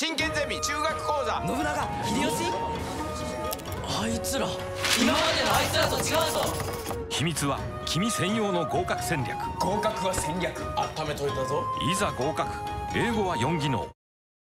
真剣ゼミ中学講座。信長秀吉？あいつら。今までのあいつらと違うぞ。秘密は君専用の合格戦略。合格は戦略。温めといたぞ。いざ合格。英語は4技能。